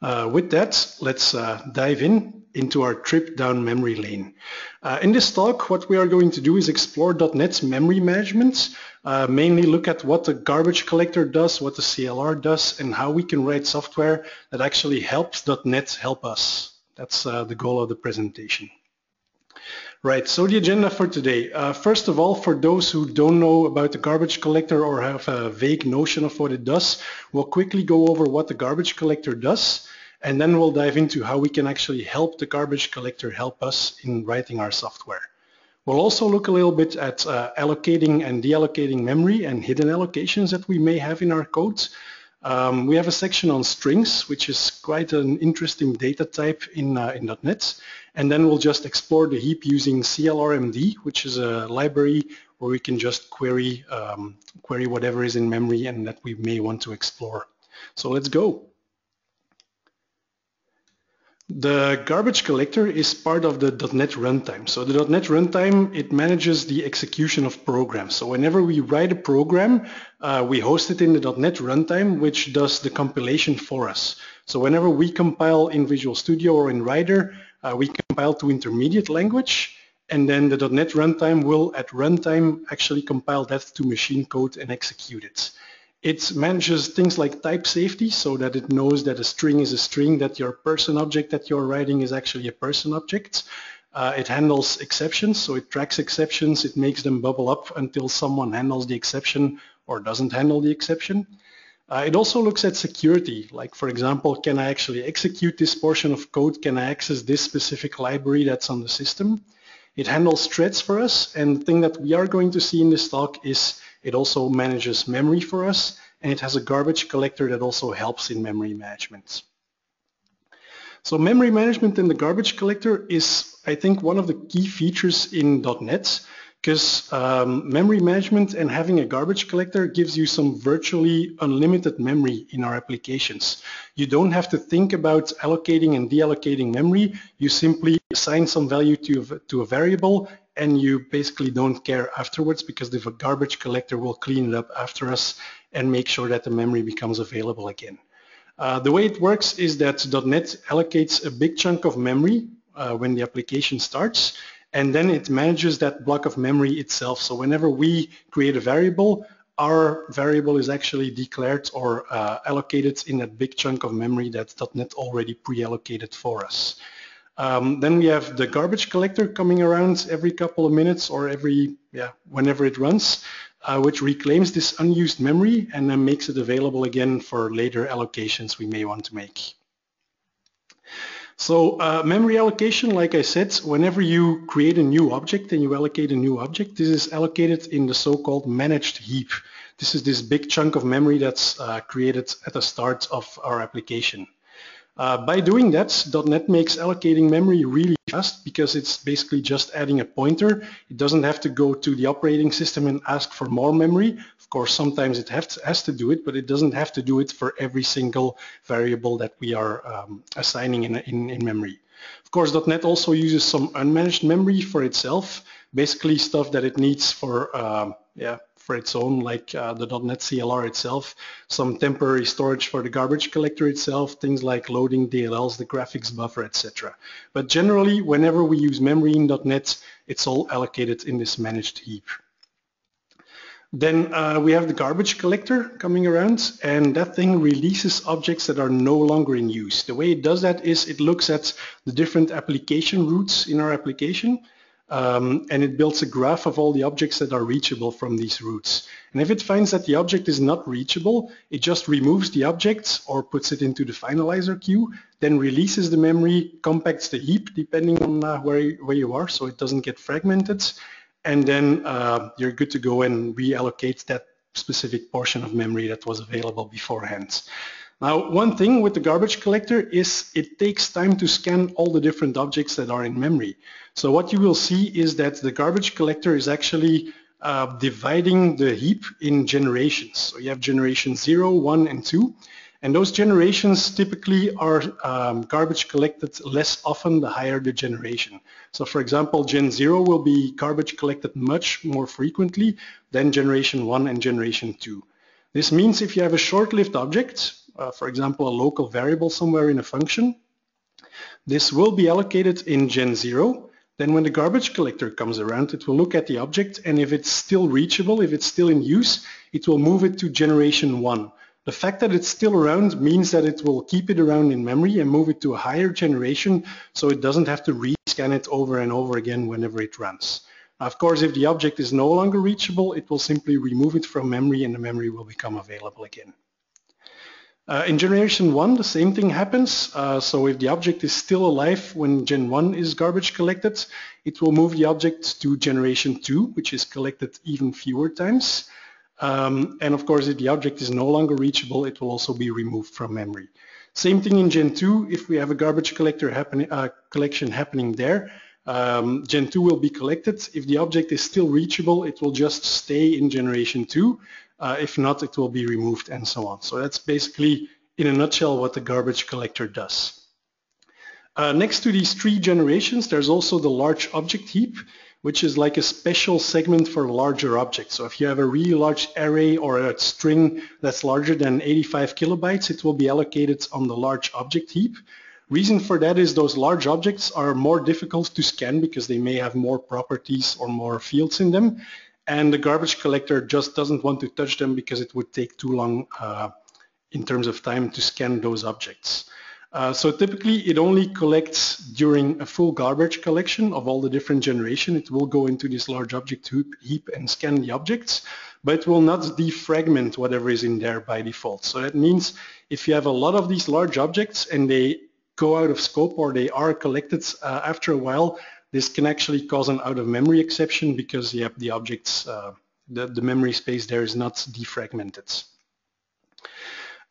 Uh, with that, let's uh, dive in into our trip down memory lane. Uh, in this talk, what we are going to do is explore .NET's memory management, uh, mainly look at what the garbage collector does, what the CLR does, and how we can write software that actually helps .NET help us. That's uh, the goal of the presentation. Right, so the agenda for today. Uh, first of all, for those who don't know about the garbage collector or have a vague notion of what it does, we'll quickly go over what the garbage collector does, and then we'll dive into how we can actually help the garbage collector help us in writing our software. We'll also look a little bit at uh, allocating and deallocating memory and hidden allocations that we may have in our code. Um, we have a section on strings, which is quite an interesting data type in, uh, in .NET. And then we'll just explore the heap using CLRMD, which is a library where we can just query, um, query whatever is in memory and that we may want to explore. So let's go. The garbage collector is part of the .NET runtime. So the .NET runtime, it manages the execution of programs. So whenever we write a program, uh, we host it in the .NET runtime, which does the compilation for us. So whenever we compile in Visual Studio or in Rider, uh, we compile to intermediate language, and then the .NET runtime will, at runtime, actually compile that to machine code and execute it. It manages things like type safety so that it knows that a string is a string, that your person object that you're writing is actually a person object. Uh, it handles exceptions, so it tracks exceptions, it makes them bubble up until someone handles the exception or doesn't handle the exception. Uh, it also looks at security, like for example, can I actually execute this portion of code? Can I access this specific library that's on the system? It handles threads for us, and the thing that we are going to see in this talk is it also manages memory for us and it has a garbage collector that also helps in memory management. So memory management in the garbage collector is, I think, one of the key features in .NET because um, memory management and having a garbage collector gives you some virtually unlimited memory in our applications. You don't have to think about allocating and deallocating memory. You simply assign some value to to a variable and you basically don't care afterwards because the garbage collector will clean it up after us and make sure that the memory becomes available again. Uh, the way it works is that .NET allocates a big chunk of memory uh, when the application starts and then it manages that block of memory itself. So whenever we create a variable, our variable is actually declared or uh, allocated in that big chunk of memory that .NET already pre-allocated for us. Um, then we have the garbage collector coming around every couple of minutes or every, yeah, whenever it runs, uh, which reclaims this unused memory and then makes it available again for later allocations we may want to make. So uh, memory allocation, like I said, whenever you create a new object and you allocate a new object, this is allocated in the so-called managed heap. This is this big chunk of memory that's uh, created at the start of our application. Uh, by doing that, .NET makes allocating memory really fast because it's basically just adding a pointer. It doesn't have to go to the operating system and ask for more memory. Of course, sometimes it to, has to do it, but it doesn't have to do it for every single variable that we are um, assigning in, in, in memory. Of course, .NET also uses some unmanaged memory for itself, basically stuff that it needs for uh, yeah, for its own, like uh, the .NET CLR itself, some temporary storage for the garbage collector itself, things like loading DLLs, the graphics buffer, etc. But generally, whenever we use memory in .NET, it's all allocated in this managed heap. Then uh, we have the garbage collector coming around and that thing releases objects that are no longer in use. The way it does that is it looks at the different application roots in our application um, and it builds a graph of all the objects that are reachable from these roots. And if it finds that the object is not reachable, it just removes the object or puts it into the finalizer queue, then releases the memory, compacts the heap depending on uh, where, where you are so it doesn't get fragmented, and then uh, you're good to go and reallocate that specific portion of memory that was available beforehand. Now, one thing with the garbage collector is it takes time to scan all the different objects that are in memory. So what you will see is that the garbage collector is actually uh, dividing the heap in generations. So you have generation 0, 1, and 2. And those generations typically are um, garbage collected less often the higher the generation. So for example, Gen 0 will be garbage collected much more frequently than generation 1 and generation 2. This means if you have a short-lived object, uh, for example, a local variable somewhere in a function. This will be allocated in Gen 0. Then when the garbage collector comes around, it will look at the object and if it's still reachable, if it's still in use, it will move it to generation 1. The fact that it's still around means that it will keep it around in memory and move it to a higher generation so it doesn't have to rescan it over and over again whenever it runs. Of course, if the object is no longer reachable, it will simply remove it from memory and the memory will become available again. Uh, in generation 1, the same thing happens. Uh, so if the object is still alive when gen 1 is garbage collected, it will move the object to generation 2, which is collected even fewer times. Um, and of course, if the object is no longer reachable, it will also be removed from memory. Same thing in Gen 2, if we have a garbage collector happen, uh, collection happening there, um, Gen 2 will be collected. If the object is still reachable, it will just stay in generation 2. Uh, if not, it will be removed and so on. So that's basically, in a nutshell, what the garbage collector does. Uh, next to these three generations, there's also the large object heap, which is like a special segment for larger objects. So if you have a really large array or a string that's larger than 85 kilobytes, it will be allocated on the large object heap. Reason for that is those large objects are more difficult to scan because they may have more properties or more fields in them. And the garbage collector just doesn't want to touch them because it would take too long uh, in terms of time to scan those objects. Uh, so typically it only collects during a full garbage collection of all the different generation. It will go into this large object heap and scan the objects, but it will not defragment whatever is in there by default. So that means if you have a lot of these large objects and they go out of scope or they are collected uh, after a while, this can actually cause an out of memory exception because yeah, the objects, uh, the, the memory space there is not defragmented.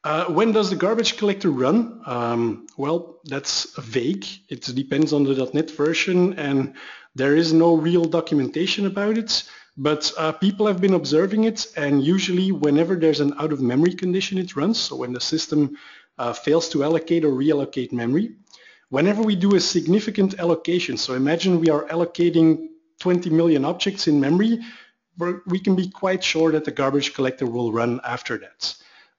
Uh, when does the garbage collector run? Um, well, that's vague. It depends on the .NET version and there is no real documentation about it, but uh, people have been observing it and usually whenever there's an out of memory condition it runs, so when the system uh, fails to allocate or reallocate memory. Whenever we do a significant allocation, so imagine we are allocating 20 million objects in memory, we can be quite sure that the garbage collector will run after that.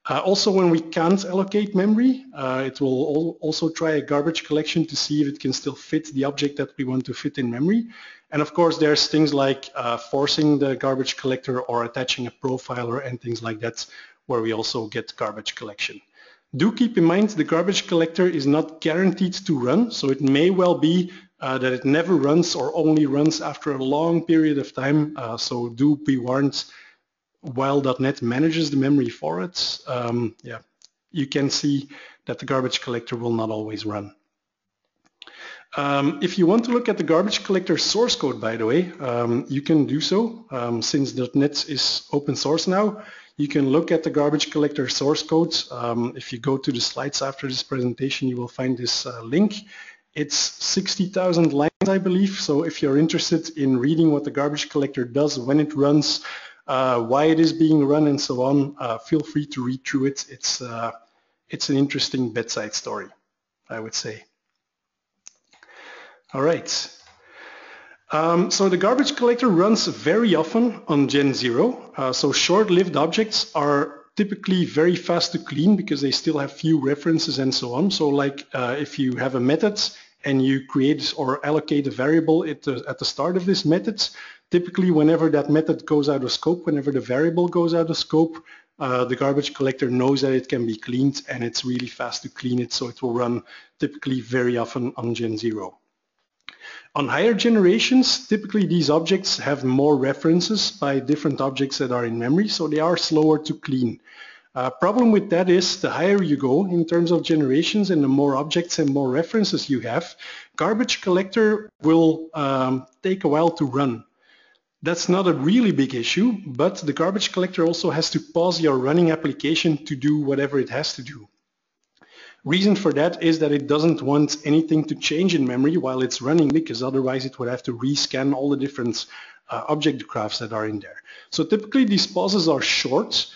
Uh, also, when we can't allocate memory, uh, it will also try a garbage collection to see if it can still fit the object that we want to fit in memory. And of course, there's things like uh, forcing the garbage collector or attaching a profiler and things like that, where we also get garbage collection. Do keep in mind the garbage collector is not guaranteed to run, so it may well be uh, that it never runs or only runs after a long period of time. Uh, so do be warned while .NET manages the memory for it. Um, yeah, you can see that the garbage collector will not always run. Um, if you want to look at the garbage collector source code, by the way, um, you can do so. Um, since .NET is open source now, you can look at the garbage collector source code. Um, if you go to the slides after this presentation, you will find this uh, link. It's 60,000 lines, I believe. So if you're interested in reading what the garbage collector does, when it runs, uh, why it is being run and so on, uh, feel free to read through it. It's, uh, it's an interesting bedside story, I would say. All right. Um, so the garbage collector runs very often on Gen 0. Uh, so short-lived objects are typically very fast to clean because they still have few references and so on. So like uh, if you have a method and you create or allocate a variable at the, at the start of this method, typically whenever that method goes out of scope, whenever the variable goes out of scope, uh, the garbage collector knows that it can be cleaned and it's really fast to clean it, so it will run typically very often on Gen 0. On higher generations, typically these objects have more references by different objects that are in memory, so they are slower to clean. Uh, problem with that is the higher you go in terms of generations and the more objects and more references you have, garbage collector will um, take a while to run. That's not a really big issue, but the garbage collector also has to pause your running application to do whatever it has to do. Reason for that is that it doesn't want anything to change in memory while it's running because otherwise it would have to rescan all the different uh, object graphs that are in there. So typically these pauses are short,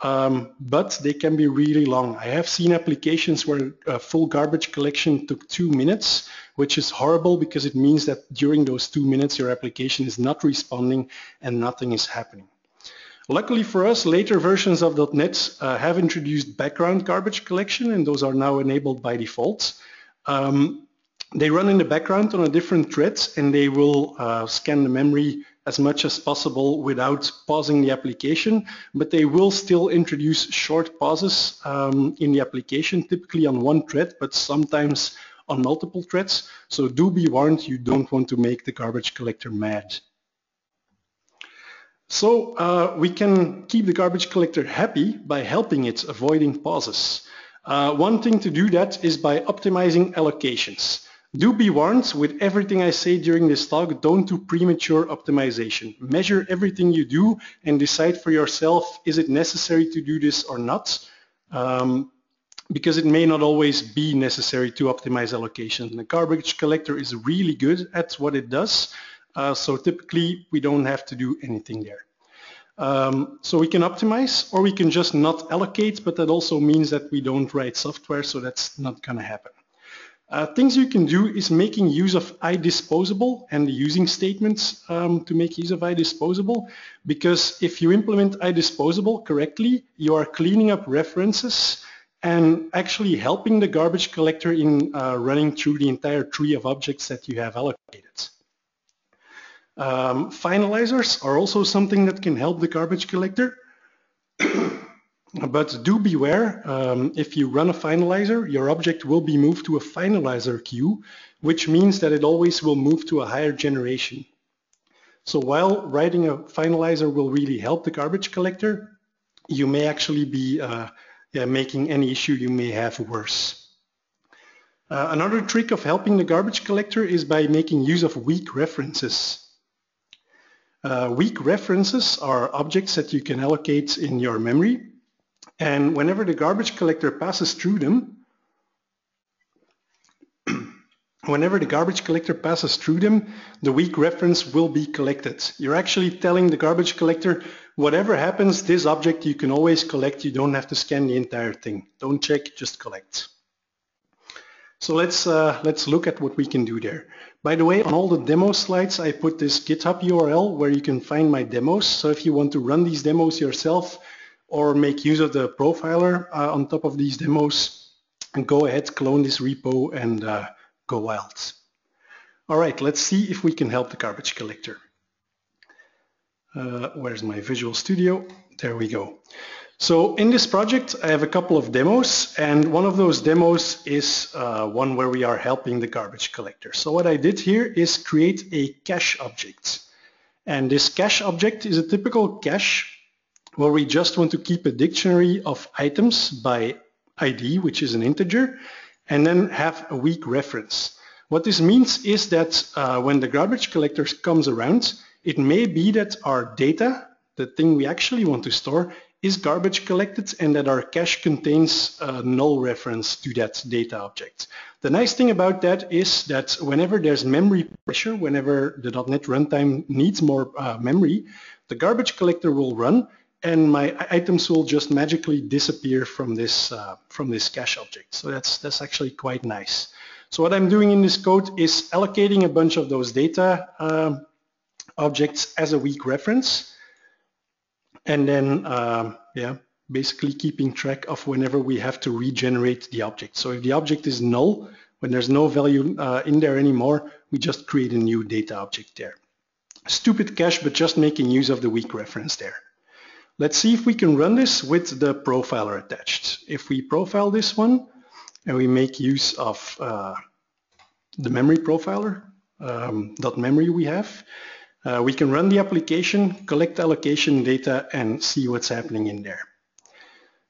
um, but they can be really long. I have seen applications where a full garbage collection took two minutes, which is horrible because it means that during those two minutes your application is not responding and nothing is happening. Luckily for us, later versions of .NET uh, have introduced background garbage collection and those are now enabled by default. Um, they run in the background on a different thread and they will uh, scan the memory as much as possible without pausing the application, but they will still introduce short pauses um, in the application, typically on one thread, but sometimes on multiple threads. So do be warned, you don't want to make the garbage collector mad. So uh, we can keep the garbage collector happy by helping it avoiding pauses. Uh, one thing to do that is by optimizing allocations. Do be warned, with everything I say during this talk, don't do premature optimization. Measure everything you do and decide for yourself, is it necessary to do this or not? Um, because it may not always be necessary to optimize allocation. The garbage collector is really good at what it does, uh, so typically we don't have to do anything there. Um, so we can optimize or we can just not allocate, but that also means that we don't write software, so that's not going to happen. Uh, things you can do is making use of IDisposable and the using statements um, to make use of IDisposable because if you implement IDisposable correctly, you are cleaning up references and actually helping the garbage collector in uh, running through the entire tree of objects that you have allocated. Um, finalizers are also something that can help the garbage collector. But do beware, um, if you run a finalizer, your object will be moved to a finalizer queue, which means that it always will move to a higher generation. So while writing a finalizer will really help the garbage collector, you may actually be uh, yeah, making any issue you may have worse. Uh, another trick of helping the garbage collector is by making use of weak references. Uh, weak references are objects that you can allocate in your memory and whenever the garbage collector passes through them, whenever the garbage collector passes through them, the weak reference will be collected. You're actually telling the garbage collector, whatever happens, this object you can always collect. You don't have to scan the entire thing. Don't check, just collect. So let's, uh, let's look at what we can do there. By the way, on all the demo slides, I put this GitHub URL where you can find my demos. So if you want to run these demos yourself, or make use of the profiler uh, on top of these demos go ahead, clone this repo and uh, go wild. All right, let's see if we can help the garbage collector. Uh, where's my Visual Studio? There we go. So in this project, I have a couple of demos, and one of those demos is uh, one where we are helping the garbage collector. So what I did here is create a cache object. And this cache object is a typical cache where we just want to keep a dictionary of items by ID, which is an integer, and then have a weak reference. What this means is that uh, when the garbage collector comes around, it may be that our data, the thing we actually want to store, is garbage collected and that our cache contains a null reference to that data object. The nice thing about that is that whenever there's memory pressure, whenever the .NET runtime needs more uh, memory, the garbage collector will run and my items will just magically disappear from this uh, from this cache object. So that's that's actually quite nice. So what I'm doing in this code is allocating a bunch of those data uh, objects as a weak reference, and then uh, yeah, basically keeping track of whenever we have to regenerate the object. So if the object is null, when there's no value uh, in there anymore, we just create a new data object there. Stupid cache, but just making use of the weak reference there. Let's see if we can run this with the profiler attached. If we profile this one and we make use of uh, the memory profiler, um, dotMemory we have, uh, we can run the application, collect allocation data and see what's happening in there.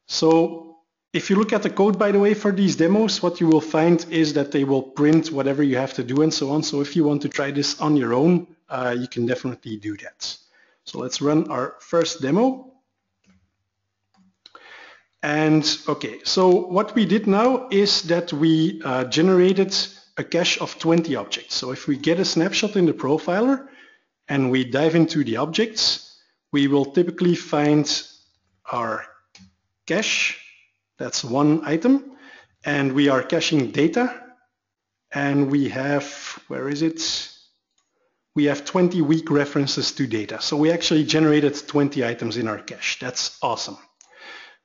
So if you look at the code, by the way, for these demos, what you will find is that they will print whatever you have to do and so on. So if you want to try this on your own, uh, you can definitely do that. So let's run our first demo. And okay, so what we did now is that we uh, generated a cache of 20 objects. So if we get a snapshot in the profiler and we dive into the objects, we will typically find our cache, that's one item, and we are caching data, and we have, where is it? we have 20 weak references to data. So we actually generated 20 items in our cache. That's awesome.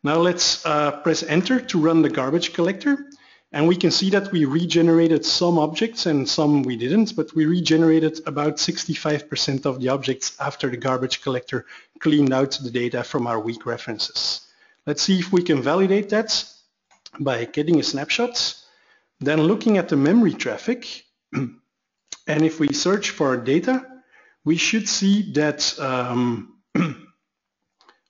Now let's uh, press enter to run the garbage collector. And we can see that we regenerated some objects and some we didn't, but we regenerated about 65% of the objects after the garbage collector cleaned out the data from our weak references. Let's see if we can validate that by getting a snapshot, then looking at the memory traffic, and if we search for data, we should see that um,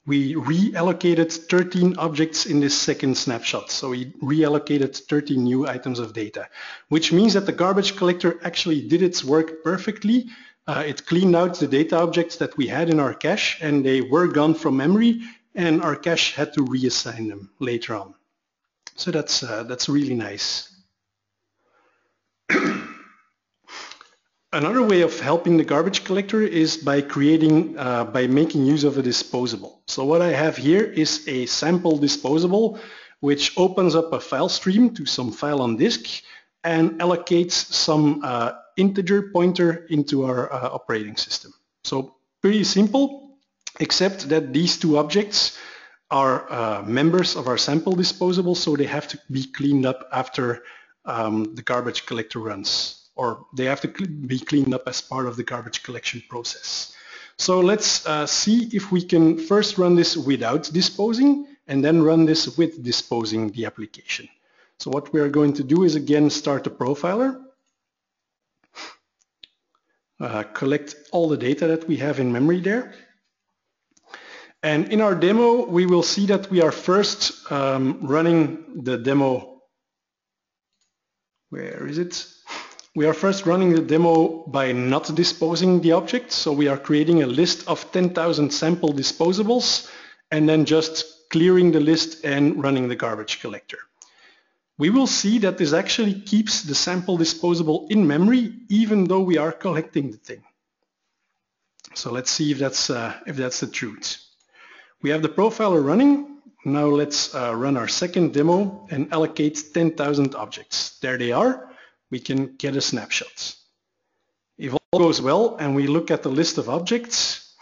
we reallocated 13 objects in this second snapshot. So we reallocated 13 new items of data, which means that the garbage collector actually did its work perfectly. Uh, it cleaned out the data objects that we had in our cache and they were gone from memory and our cache had to reassign them later on. So that's, uh, that's really nice. Another way of helping the garbage collector is by creating, uh, by making use of a disposable. So what I have here is a sample disposable which opens up a file stream to some file on disk and allocates some uh, integer pointer into our uh, operating system. So pretty simple, except that these two objects are uh, members of our sample disposable, so they have to be cleaned up after um, the garbage collector runs or they have to be cleaned up as part of the garbage collection process. So let's uh, see if we can first run this without disposing and then run this with disposing the application. So what we are going to do is again start the profiler, uh, collect all the data that we have in memory there. And in our demo, we will see that we are first um, running the demo. Where is it? We are first running the demo by not disposing the object. So we are creating a list of 10,000 sample disposables and then just clearing the list and running the garbage collector. We will see that this actually keeps the sample disposable in memory even though we are collecting the thing. So let's see if that's, uh, if that's the truth. We have the profiler running. Now let's uh, run our second demo and allocate 10,000 objects. There they are we can get a snapshot. If all goes well and we look at the list of objects,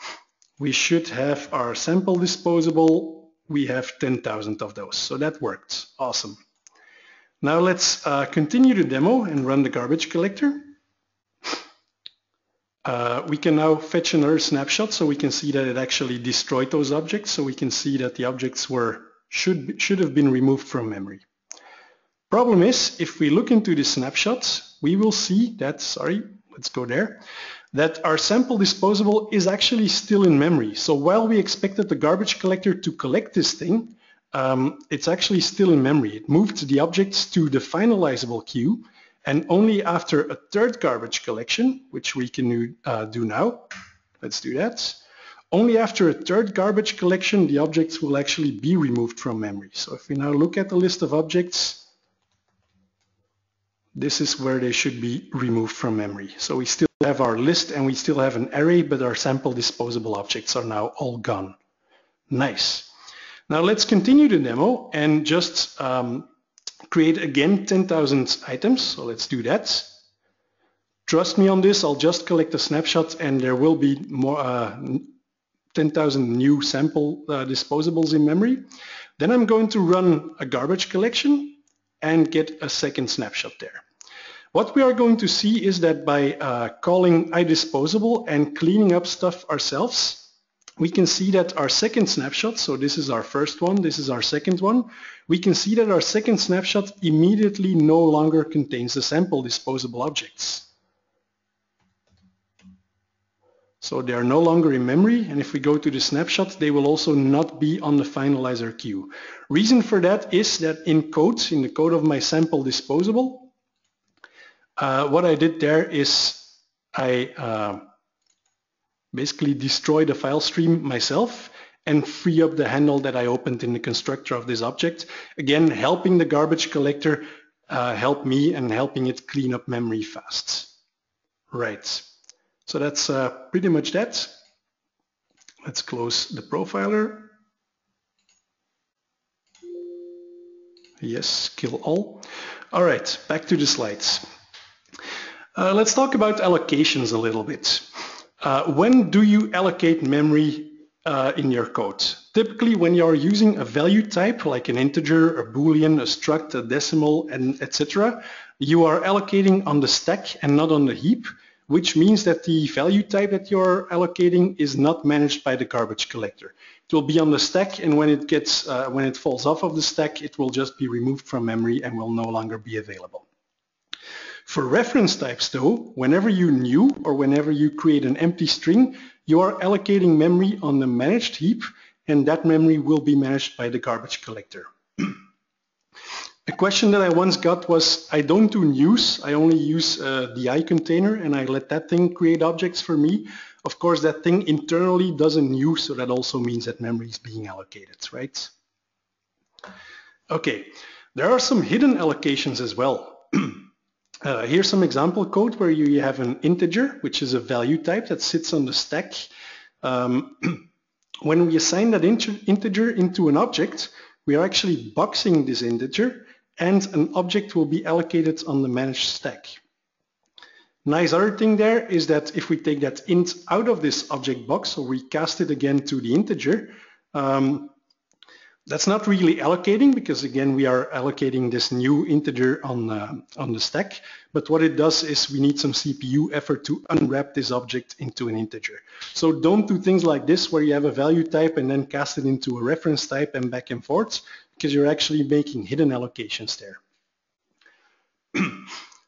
we should have our sample disposable. We have 10,000 of those, so that worked. Awesome. Now let's uh, continue the demo and run the garbage collector. Uh, we can now fetch another snapshot so we can see that it actually destroyed those objects. So we can see that the objects were should, should have been removed from memory. Problem is, if we look into the snapshots, we will see that, sorry, let's go there, that our sample disposable is actually still in memory. So while we expected the garbage collector to collect this thing, um, it's actually still in memory. It moved the objects to the finalizable queue and only after a third garbage collection, which we can uh, do now, let's do that, only after a third garbage collection the objects will actually be removed from memory. So if we now look at the list of objects, this is where they should be removed from memory. So we still have our list and we still have an array, but our sample disposable objects are now all gone. Nice. Now let's continue the demo and just um, create again 10,000 items. So let's do that. Trust me on this, I'll just collect a snapshot and there will be more uh, 10,000 new sample uh, disposables in memory. Then I'm going to run a garbage collection and get a second snapshot there. What we are going to see is that by uh, calling IDisposable and cleaning up stuff ourselves, we can see that our second snapshot, so this is our first one, this is our second one, we can see that our second snapshot immediately no longer contains the sample disposable objects. So they are no longer in memory and if we go to the snapshot they will also not be on the finalizer queue. Reason for that is that in code, in the code of my sample disposable, uh, what I did there is I uh, basically destroy the file stream myself and free up the handle that I opened in the constructor of this object. Again, helping the garbage collector uh, help me and helping it clean up memory fast. Right, so that's uh, pretty much that. Let's close the profiler. Yes, kill all. All right, back to the slides. Uh, let's talk about allocations a little bit. Uh, when do you allocate memory uh, in your code? Typically when you're using a value type like an integer, a boolean, a struct, a decimal, and etc., you are allocating on the stack and not on the heap, which means that the value type that you're allocating is not managed by the garbage collector. It will be on the stack and when it gets uh, when it falls off of the stack, it will just be removed from memory and will no longer be available. For reference types though, whenever you new or whenever you create an empty string, you are allocating memory on the managed heap and that memory will be managed by the garbage collector. A question that I once got was, I don't do news, I only use uh, the I container and I let that thing create objects for me. Of course, that thing internally doesn't new, so that also means that memory is being allocated, right? Okay, there are some hidden allocations as well. uh, here's some example code where you have an integer, which is a value type that sits on the stack. Um, when we assign that integer into an object, we are actually boxing this integer and an object will be allocated on the managed stack. Nice other thing there is that if we take that int out of this object box or we cast it again to the integer, um, that's not really allocating because again we are allocating this new integer on, uh, on the stack but what it does is we need some CPU effort to unwrap this object into an integer. So don't do things like this where you have a value type and then cast it into a reference type and back and forth because you're actually making hidden allocations there.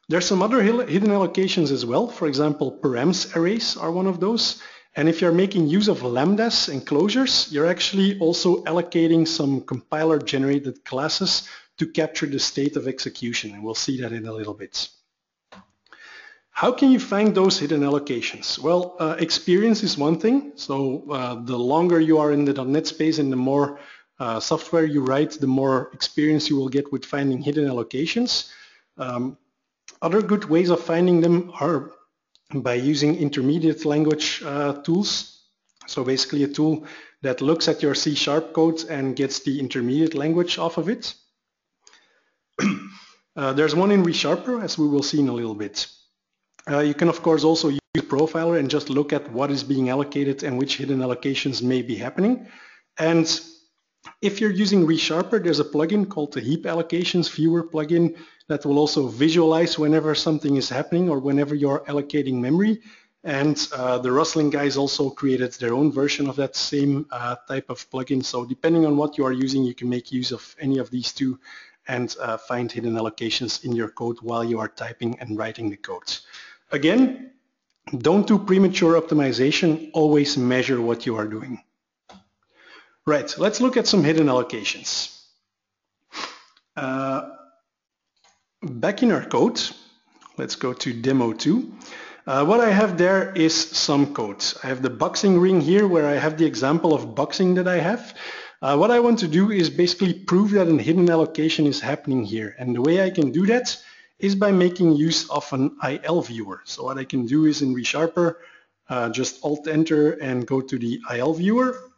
There's some other hidden allocations as well. For example, params arrays are one of those. And if you're making use of lambdas and closures, you're actually also allocating some compiler generated classes to capture the state of execution. And we'll see that in a little bit. How can you find those hidden allocations? Well, uh, experience is one thing. So uh, the longer you are in the .NET space and the more uh, software you write, the more experience you will get with finding hidden allocations. Um, other good ways of finding them are by using intermediate language uh, tools. So basically a tool that looks at your C-sharp code and gets the intermediate language off of it. uh, there's one in ReSharper, as we will see in a little bit. Uh, you can of course also use Profiler and just look at what is being allocated and which hidden allocations may be happening. And if you're using ReSharper, there's a plugin called the Heap Allocations Viewer plugin that will also visualize whenever something is happening or whenever you're allocating memory. And uh, the Roslyn guys also created their own version of that same uh, type of plugin. So depending on what you are using, you can make use of any of these two and uh, find hidden allocations in your code while you are typing and writing the code. Again, don't do premature optimization, always measure what you are doing. Right, let's look at some hidden allocations. Uh, back in our code, let's go to demo 2. Uh, what I have there is some code. I have the boxing ring here where I have the example of boxing that I have. Uh, what I want to do is basically prove that a hidden allocation is happening here. And the way I can do that is by making use of an IL viewer. So what I can do is in ReSharper, uh, just Alt-Enter and go to the IL viewer.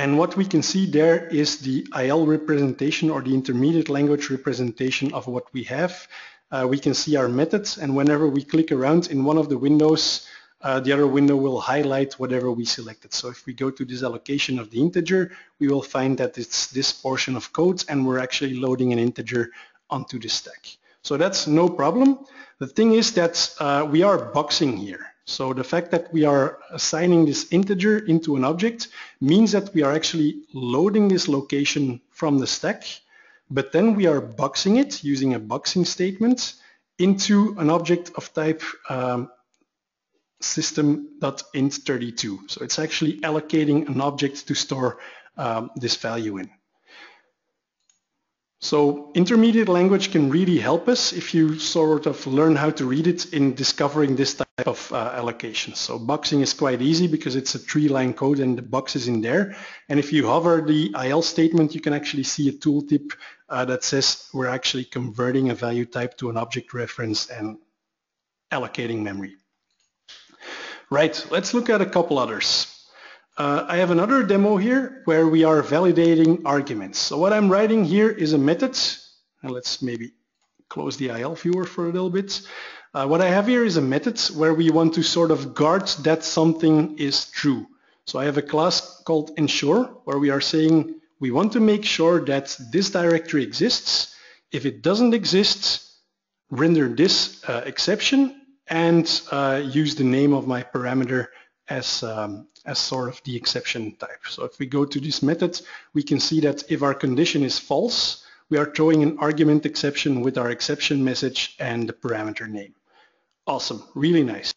And what we can see there is the IL representation or the intermediate language representation of what we have. Uh, we can see our methods and whenever we click around in one of the windows, uh, the other window will highlight whatever we selected. So if we go to this allocation of the integer, we will find that it's this portion of code and we're actually loading an integer onto the stack. So that's no problem. The thing is that uh, we are boxing here. So the fact that we are assigning this integer into an object means that we are actually loading this location from the stack, but then we are boxing it using a boxing statement into an object of type um, system.int32. So it's actually allocating an object to store um, this value in. So intermediate language can really help us if you sort of learn how to read it in discovering this type of uh, allocation. So boxing is quite easy because it's a three-line code and the box is in there. And if you hover the IL statement, you can actually see a tooltip uh, that says we're actually converting a value type to an object reference and allocating memory. Right, let's look at a couple others. Uh, I have another demo here where we are validating arguments. So what I'm writing here is a method, and let's maybe close the IL viewer for a little bit. Uh, what I have here is a method where we want to sort of guard that something is true. So I have a class called ensure where we are saying we want to make sure that this directory exists. If it doesn't exist, render this uh, exception and uh, use the name of my parameter as, um, as sort of the exception type. So if we go to this method, we can see that if our condition is false, we are throwing an argument exception with our exception message and the parameter name. Awesome, really nice.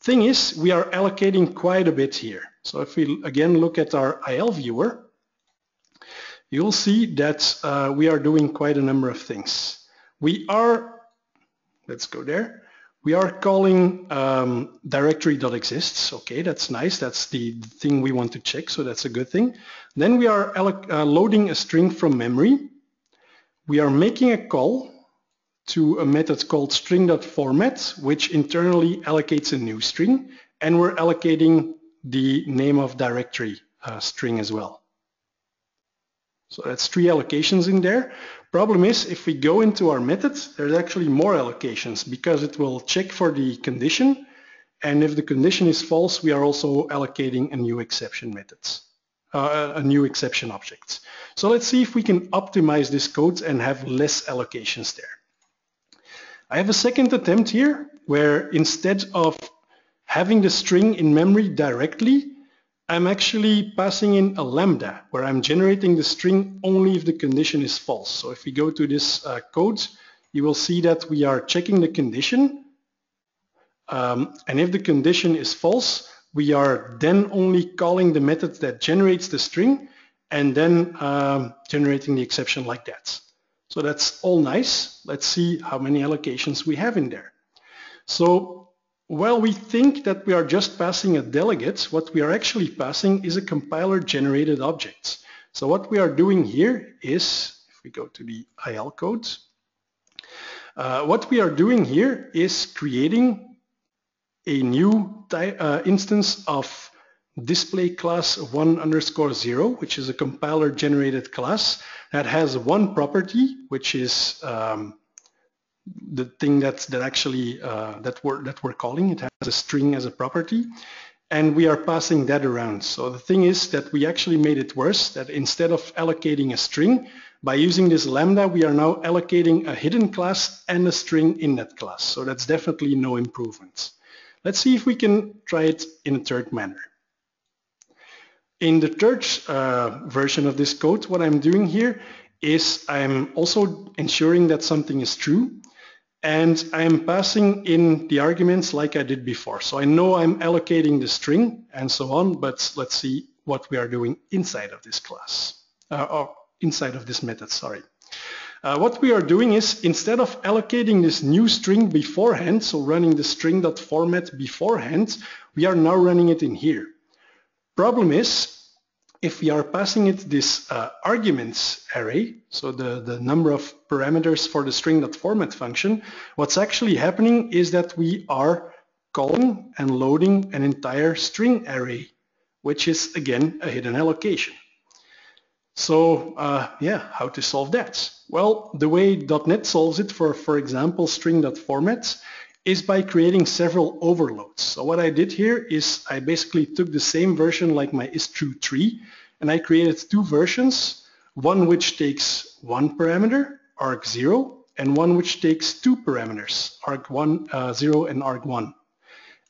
Thing is, we are allocating quite a bit here. So if we again look at our IL viewer, you'll see that uh, we are doing quite a number of things. We are, let's go there, we are calling um, directory.exists. Okay, that's nice. That's the thing we want to check, so that's a good thing. Then we are uh, loading a string from memory. We are making a call to a method called string.format, which internally allocates a new string, and we're allocating the name of directory uh, string as well. So that's three allocations in there. Problem is, if we go into our methods, there's actually more allocations because it will check for the condition. And if the condition is false, we are also allocating a new exception methods, uh, a new exception object. So let's see if we can optimize this code and have less allocations there. I have a second attempt here where instead of having the string in memory directly, I'm actually passing in a lambda where I'm generating the string only if the condition is false. So if we go to this uh, code, you will see that we are checking the condition. Um, and if the condition is false, we are then only calling the method that generates the string and then um, generating the exception like that. So that's all nice. Let's see how many allocations we have in there. So well, we think that we are just passing a delegate. What we are actually passing is a compiler-generated object. So what we are doing here is, if we go to the IL code, uh, what we are doing here is creating a new uh, instance of display class 1 underscore 0, which is a compiler-generated class that has one property, which is um, the thing that's that actually uh, that we're that we're calling it has a string as a property and we are passing that around. So the thing is that we actually made it worse that instead of allocating a string by using this lambda we are now allocating a hidden class and a string in that class. So that's definitely no improvement let's see if we can try it in a third manner. In the third uh, version of this code what I'm doing here is I'm also ensuring that something is true and I'm passing in the arguments like I did before. So I know I'm allocating the string and so on, but let's see what we are doing inside of this class, uh, or inside of this method, sorry. Uh, what we are doing is instead of allocating this new string beforehand, so running the string.format beforehand, we are now running it in here. Problem is, if we are passing it this uh, arguments array, so the, the number of parameters for the string.format function, what's actually happening is that we are calling and loading an entire string array, which is again a hidden allocation. So uh, yeah, how to solve that? Well, the way .NET solves it for, for example, string.format is by creating several overloads. So what I did here is I basically took the same version like my is_true tree and I created two versions, one which takes one parameter, arg0, and one which takes two parameters, arg1, uh, 0 and arg1.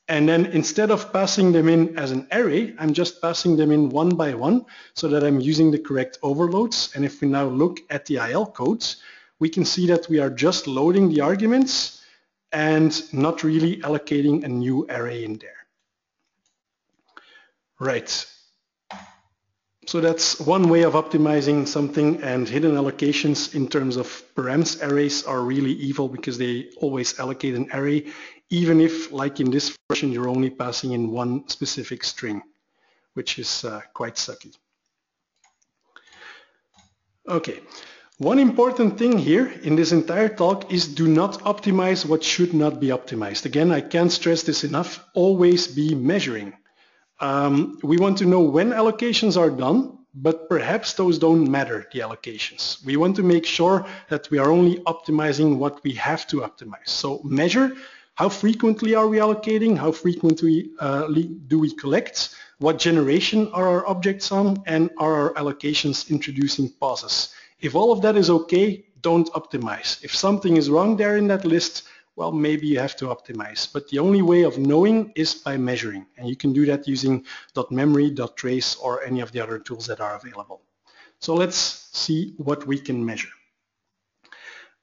And then instead of passing them in as an array, I'm just passing them in one by one so that I'm using the correct overloads. And if we now look at the IL codes, we can see that we are just loading the arguments and not really allocating a new array in there. Right. So that's one way of optimizing something and hidden allocations in terms of params arrays are really evil because they always allocate an array even if like in this version you're only passing in one specific string which is uh, quite sucky. Okay, one important thing here in this entire talk is do not optimize what should not be optimized. Again, I can't stress this enough, always be measuring. Um, we want to know when allocations are done, but perhaps those don't matter, the allocations. We want to make sure that we are only optimizing what we have to optimize. So measure How frequently are we allocating? How frequently uh, do we collect? What generation are our objects on? And are our allocations introducing pauses? If all of that is okay, don't optimize. If something is wrong there in that list, well, maybe you have to optimize. But the only way of knowing is by measuring. And you can do that using dotMemory, dotTrace, or any of the other tools that are available. So let's see what we can measure.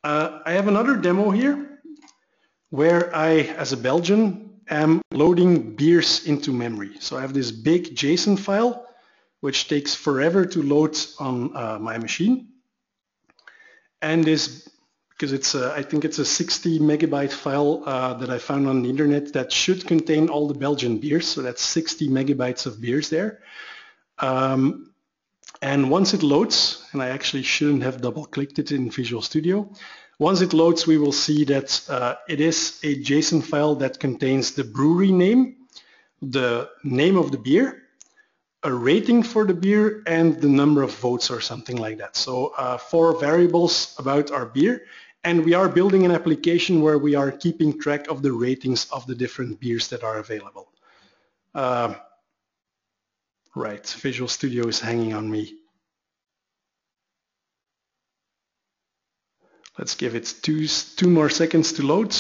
Uh, I have another demo here where I, as a Belgian, am loading beers into memory. So I have this big JSON file which takes forever to load on uh, my machine. And this because it's a, I think it's a 60 megabyte file uh, that I found on the internet that should contain all the Belgian beers. So that's 60 megabytes of beers there. Um, and once it loads, and I actually shouldn't have double clicked it in Visual Studio, once it loads we will see that uh, it is a JSON file that contains the brewery name, the name of the beer, a rating for the beer and the number of votes or something like that. So uh, four variables about our beer and we are building an application where we are keeping track of the ratings of the different beers that are available. Uh, right, Visual Studio is hanging on me. Let's give it two, two more seconds to load.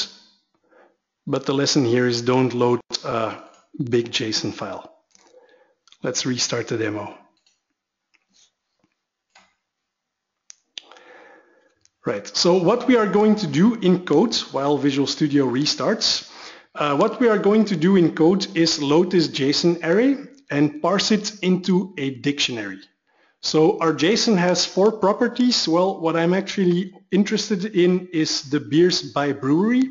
But the lesson here is don't load a big JSON file. Let's restart the demo. Right, so what we are going to do in code while Visual Studio restarts, uh, what we are going to do in code is load this JSON array and parse it into a dictionary. So our JSON has four properties. Well, what I'm actually interested in is the beers by brewery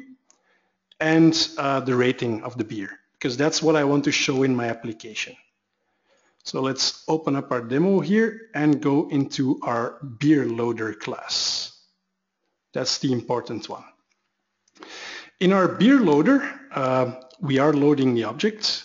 and uh, the rating of the beer, because that's what I want to show in my application. So let's open up our demo here and go into our beer loader class. That's the important one. In our beer loader, uh, we are loading the object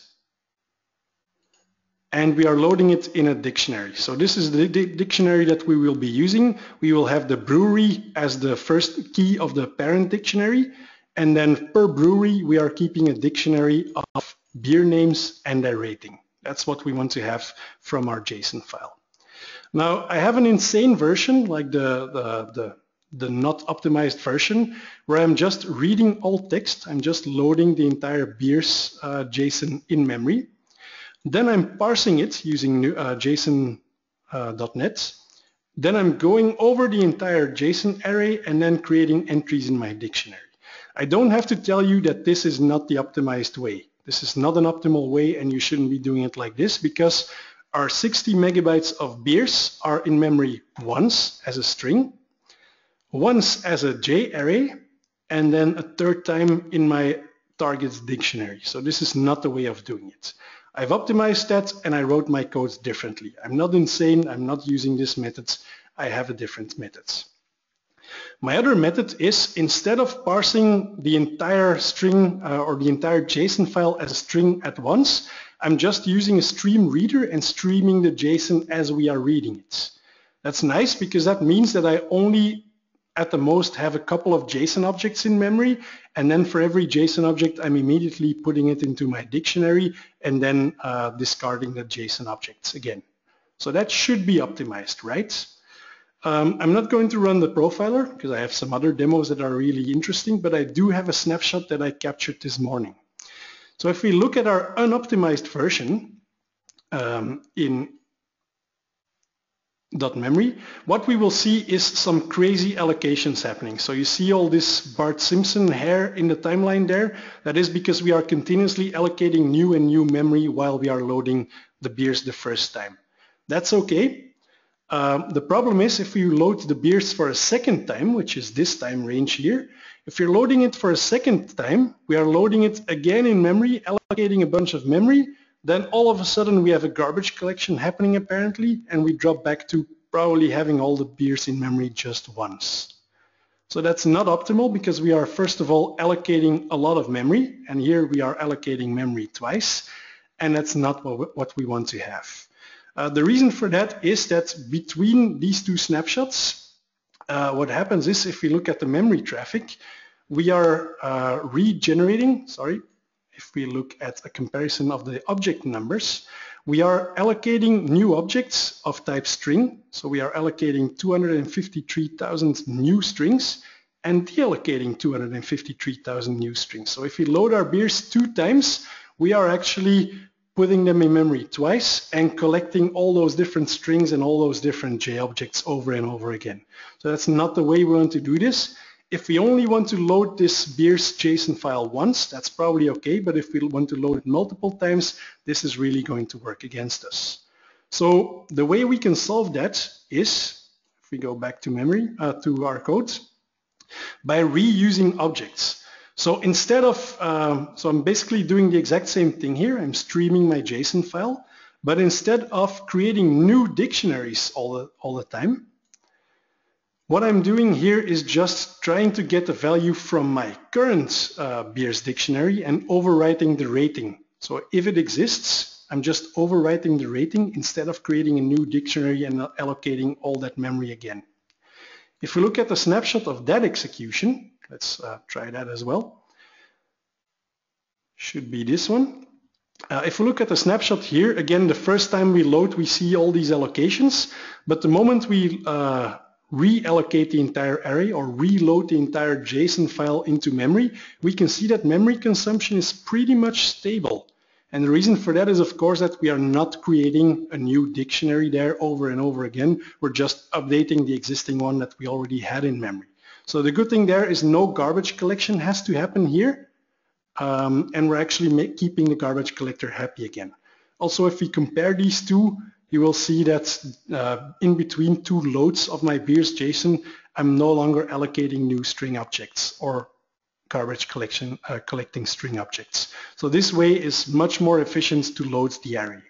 and we are loading it in a dictionary. So this is the dictionary that we will be using. We will have the brewery as the first key of the parent dictionary and then per brewery we are keeping a dictionary of beer names and their rating. That's what we want to have from our JSON file. Now I have an insane version like the, the, the the not optimized version where I'm just reading all text. I'm just loading the entire beers uh, JSON in memory. Then I'm parsing it using uh, JSON.NET. Uh, then I'm going over the entire JSON array and then creating entries in my dictionary. I don't have to tell you that this is not the optimized way. This is not an optimal way and you shouldn't be doing it like this because our 60 megabytes of beers are in memory once as a string once as a JArray and then a third time in my targets dictionary. So this is not the way of doing it. I've optimized that and I wrote my codes differently. I'm not insane, I'm not using this method, I have a different method. My other method is instead of parsing the entire string uh, or the entire JSON file as a string at once, I'm just using a stream reader and streaming the JSON as we are reading it. That's nice because that means that I only at the most have a couple of JSON objects in memory and then for every JSON object I'm immediately putting it into my dictionary and then uh, discarding the JSON objects again. So that should be optimized, right? Um, I'm not going to run the profiler because I have some other demos that are really interesting, but I do have a snapshot that I captured this morning. So if we look at our unoptimized version um, in dotMemory, what we will see is some crazy allocations happening. So you see all this Bart Simpson hair in the timeline there. That is because we are continuously allocating new and new memory while we are loading the beers the first time. That's okay. Um, the problem is if you load the beers for a second time, which is this time range here, if you're loading it for a second time, we are loading it again in memory, allocating a bunch of memory, then all of a sudden we have a garbage collection happening apparently and we drop back to probably having all the beers in memory just once. So that's not optimal because we are first of all allocating a lot of memory and here we are allocating memory twice and that's not what we want to have. Uh, the reason for that is that between these two snapshots uh, what happens is if we look at the memory traffic we are uh, regenerating, sorry, if we look at a comparison of the object numbers, we are allocating new objects of type string. So we are allocating 253,000 new strings and deallocating 253,000 new strings. So if we load our beers two times, we are actually putting them in memory twice and collecting all those different strings and all those different JObjects over and over again. So that's not the way we want to do this. If we only want to load this beers JSON file once, that's probably okay, but if we want to load it multiple times, this is really going to work against us. So the way we can solve that is, if we go back to memory, uh, to our code, by reusing objects. So instead of, um, so I'm basically doing the exact same thing here. I'm streaming my JSON file, but instead of creating new dictionaries all the, all the time, what I'm doing here is just trying to get the value from my current uh, Beers dictionary and overwriting the rating. So if it exists, I'm just overwriting the rating instead of creating a new dictionary and allocating all that memory again. If we look at the snapshot of that execution, let's uh, try that as well. Should be this one. Uh, if we look at the snapshot here, again, the first time we load, we see all these allocations, but the moment we uh, reallocate the entire array or reload the entire JSON file into memory, we can see that memory consumption is pretty much stable. And the reason for that is of course that we are not creating a new dictionary there over and over again. We're just updating the existing one that we already had in memory. So the good thing there is no garbage collection has to happen here. Um, and we're actually keeping the garbage collector happy again. Also, if we compare these two, you will see that uh, in between two loads of my beers JSON, I'm no longer allocating new string objects or garbage collection uh, collecting string objects. So this way is much more efficient to load the array.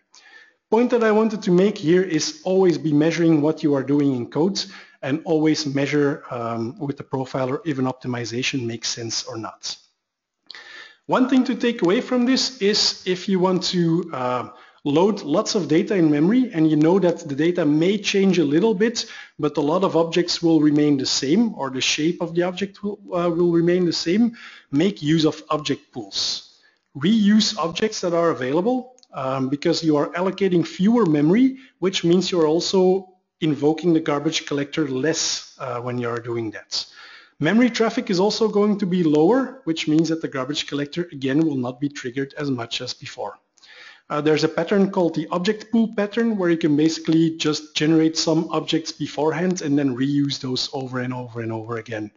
Point that I wanted to make here is always be measuring what you are doing in code and always measure um, with the profiler if an optimization makes sense or not. One thing to take away from this is if you want to uh, load lots of data in memory and you know that the data may change a little bit, but a lot of objects will remain the same or the shape of the object will, uh, will remain the same, make use of object pools. Reuse objects that are available um, because you are allocating fewer memory, which means you're also invoking the garbage collector less uh, when you are doing that. Memory traffic is also going to be lower, which means that the garbage collector again will not be triggered as much as before. Uh, there's a pattern called the object pool pattern where you can basically just generate some objects beforehand and then reuse those over and over and over again.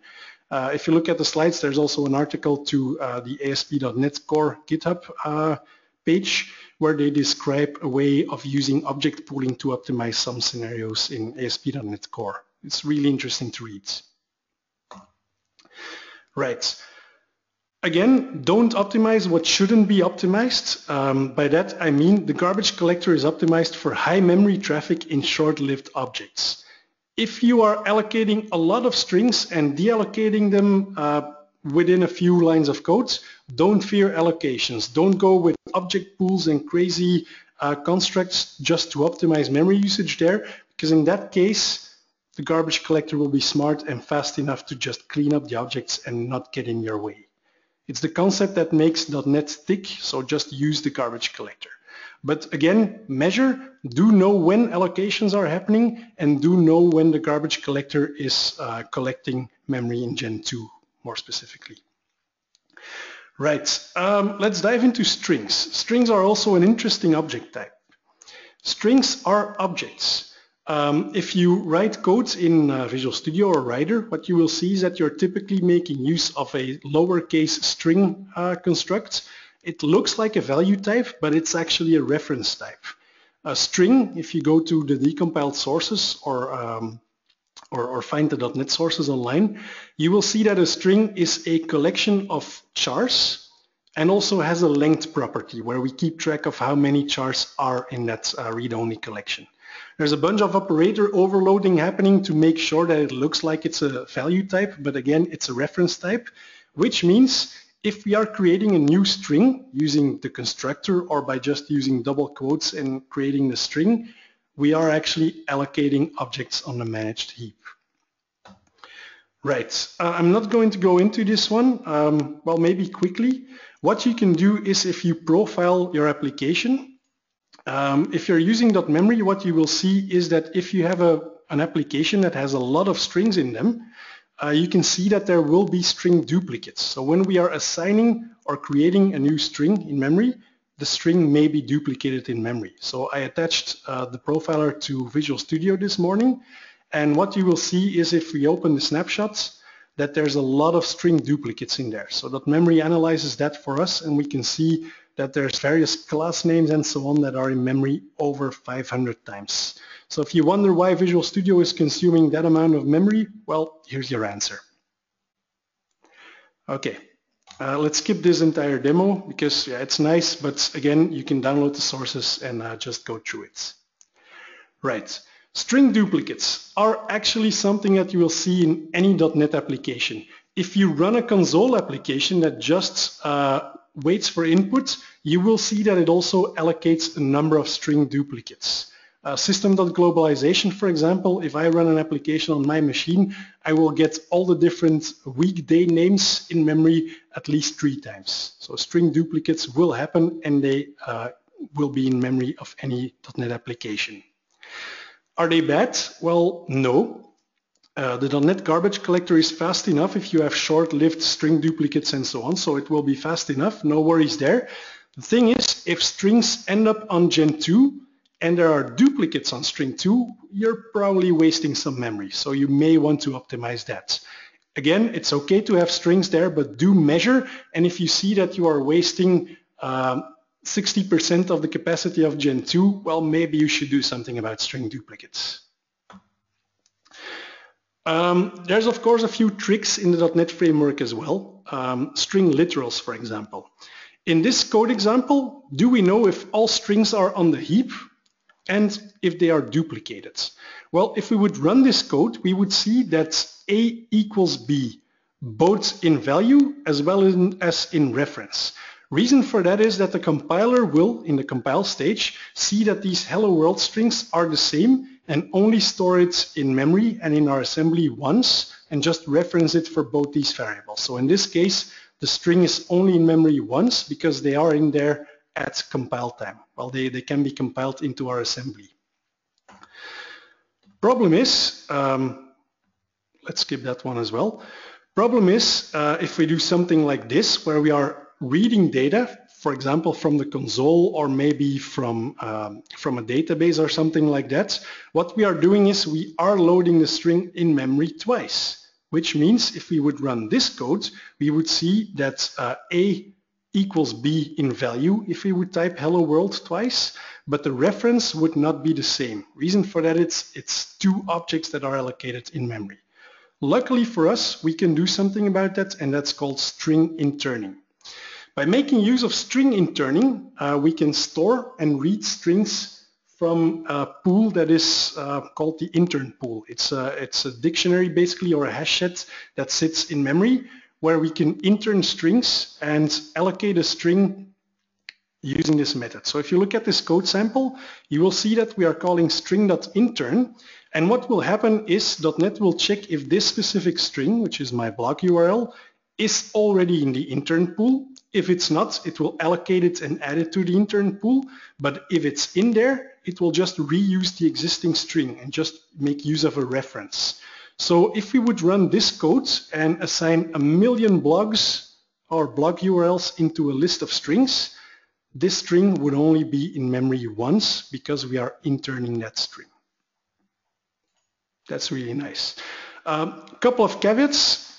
Uh, if you look at the slides, there's also an article to uh, the ASP.NET Core GitHub uh, page where they describe a way of using object pooling to optimize some scenarios in ASP.NET Core. It's really interesting to read. Right. Again, don't optimize what shouldn't be optimized. Um, by that I mean the garbage collector is optimized for high memory traffic in short-lived objects. If you are allocating a lot of strings and deallocating them uh, within a few lines of code, don't fear allocations. Don't go with object pools and crazy uh, constructs just to optimize memory usage there, because in that case, the garbage collector will be smart and fast enough to just clean up the objects and not get in your way. It's the concept that makes .NET tick, so just use the garbage collector. But again, measure, do know when allocations are happening and do know when the garbage collector is uh, collecting memory in Gen 2 more specifically. Right, um, let's dive into strings. Strings are also an interesting object type. Strings are objects. Um, if you write codes in uh, Visual Studio or Rider, what you will see is that you're typically making use of a lowercase string uh, construct. It looks like a value type, but it's actually a reference type. A string, if you go to the decompiled sources or, um, or, or find the .NET sources online, you will see that a string is a collection of chars and also has a length property where we keep track of how many chars are in that uh, read-only collection. There's a bunch of operator overloading happening to make sure that it looks like it's a value type, but again, it's a reference type, which means if we are creating a new string using the constructor or by just using double quotes and creating the string, we are actually allocating objects on the managed heap. Right, uh, I'm not going to go into this one, um, well maybe quickly. What you can do is if you profile your application, um, if you're using dotMemory, what you will see is that if you have a, an application that has a lot of strings in them, uh, you can see that there will be string duplicates. So when we are assigning or creating a new string in memory, the string may be duplicated in memory. So I attached uh, the profiler to Visual Studio this morning and what you will see is if we open the snapshots that there's a lot of string duplicates in there. So dotMemory analyzes that for us and we can see that there's various class names and so on that are in memory over 500 times. So if you wonder why Visual Studio is consuming that amount of memory, well, here's your answer. Okay, uh, let's skip this entire demo because yeah, it's nice, but again, you can download the sources and uh, just go through it. Right, string duplicates are actually something that you will see in any .NET application. If you run a console application that just uh, waits for input, you will see that it also allocates a number of string duplicates. Uh, system.globalization, for example, if I run an application on my machine, I will get all the different weekday names in memory at least three times. So string duplicates will happen and they uh, will be in memory of any .NET application. Are they bad? Well, no. Uh, the .NET garbage collector is fast enough if you have short-lived string duplicates and so on, so it will be fast enough, no worries there. The thing is, if strings end up on Gen 2, and there are duplicates on string 2, you're probably wasting some memory. So you may want to optimize that. Again, it's okay to have strings there, but do measure. And if you see that you are wasting 60% um, of the capacity of Gen 2, well, maybe you should do something about string duplicates. Um, there's of course a few tricks in the .NET framework as well. Um, string literals, for example. In this code example, do we know if all strings are on the heap and if they are duplicated. Well, if we would run this code, we would see that A equals B, both in value as well as in reference. Reason for that is that the compiler will, in the compile stage, see that these hello world strings are the same and only store it in memory and in our assembly once and just reference it for both these variables. So in this case, the string is only in memory once because they are in there at compile time. Well, they, they can be compiled into our assembly. Problem is, um, let's skip that one as well. Problem is, uh, if we do something like this, where we are reading data, for example, from the console or maybe from, um, from a database or something like that, what we are doing is we are loading the string in memory twice, which means if we would run this code, we would see that uh, A equals b in value if we would type hello world twice, but the reference would not be the same. Reason for that it's, it's two objects that are allocated in memory. Luckily for us, we can do something about that and that's called string interning. By making use of string interning, uh, we can store and read strings from a pool that is uh, called the intern pool. It's a, it's a dictionary basically or a hash set that sits in memory where we can intern strings and allocate a string using this method. So if you look at this code sample, you will see that we are calling string.intern and what will happen is .NET will check if this specific string, which is my blog URL, is already in the intern pool. If it's not, it will allocate it and add it to the intern pool. But if it's in there, it will just reuse the existing string and just make use of a reference. So if we would run this code and assign a million blogs or blog URLs into a list of strings, this string would only be in memory once because we are interning that string. That's really nice. A um, couple of caveats.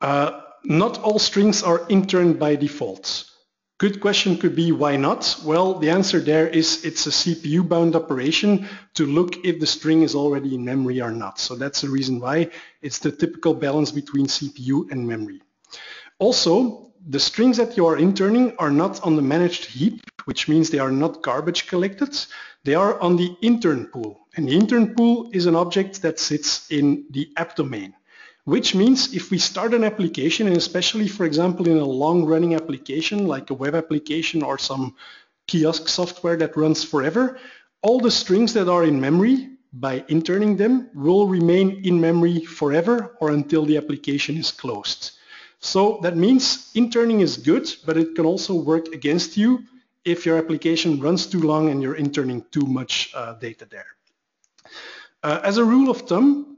Uh, not all strings are interned by default. Good question could be why not? Well, the answer there is it's a CPU bound operation to look if the string is already in memory or not. So that's the reason why it's the typical balance between CPU and memory. Also, the strings that you are interning are not on the managed heap, which means they are not garbage collected. They are on the intern pool. And the intern pool is an object that sits in the app domain which means if we start an application, and especially, for example, in a long-running application like a web application or some kiosk software that runs forever, all the strings that are in memory by interning them will remain in memory forever or until the application is closed. So that means interning is good, but it can also work against you if your application runs too long and you're interning too much uh, data there. Uh, as a rule of thumb,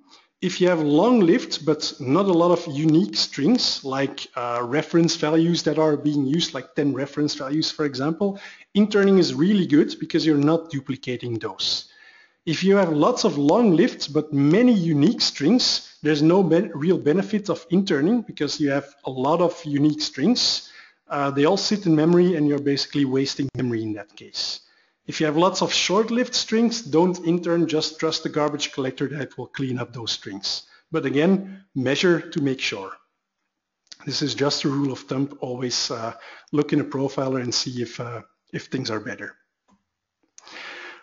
if you have long-lived but not a lot of unique strings like uh, reference values that are being used, like 10 reference values for example, interning is really good because you're not duplicating those. If you have lots of long-lived but many unique strings, there's no real benefit of interning because you have a lot of unique strings. Uh, they all sit in memory and you're basically wasting memory in that case. If you have lots of short-lived strings, don't intern just trust the garbage collector that will clean up those strings. But again, measure to make sure. This is just a rule of thumb, always uh, look in a profiler and see if, uh, if things are better.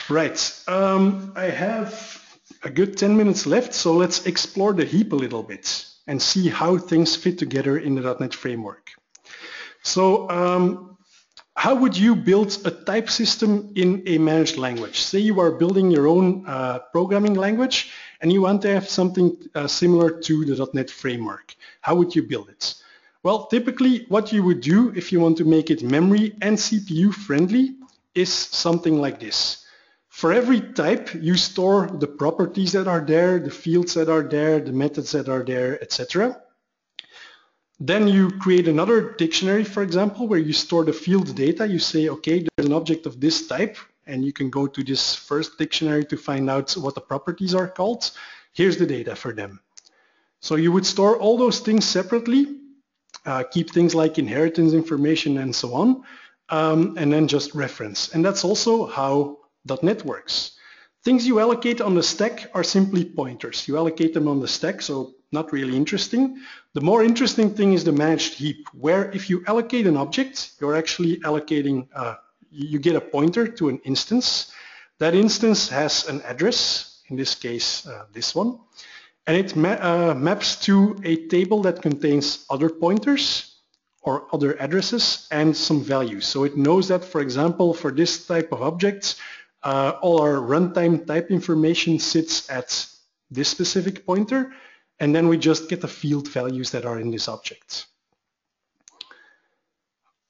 Right, um, I have a good 10 minutes left, so let's explore the heap a little bit and see how things fit together in the .NET framework. So um, how would you build a type system in a managed language? Say you are building your own uh, programming language and you want to have something uh, similar to the .NET framework. How would you build it? Well, typically what you would do if you want to make it memory and CPU friendly is something like this. For every type, you store the properties that are there, the fields that are there, the methods that are there, etc. Then you create another dictionary, for example, where you store the field data. You say, okay, there's an object of this type, and you can go to this first dictionary to find out what the properties are called. Here's the data for them. So you would store all those things separately, uh, keep things like inheritance information and so on, um, and then just reference. And that's also how .NET works. Things you allocate on the stack are simply pointers. You allocate them on the stack, so not really interesting. The more interesting thing is the managed heap, where if you allocate an object, you're actually allocating, uh, you get a pointer to an instance. That instance has an address, in this case, uh, this one, and it ma uh, maps to a table that contains other pointers or other addresses and some values. So it knows that, for example, for this type of objects, uh, all our runtime type information sits at this specific pointer, and then we just get the field values that are in this object.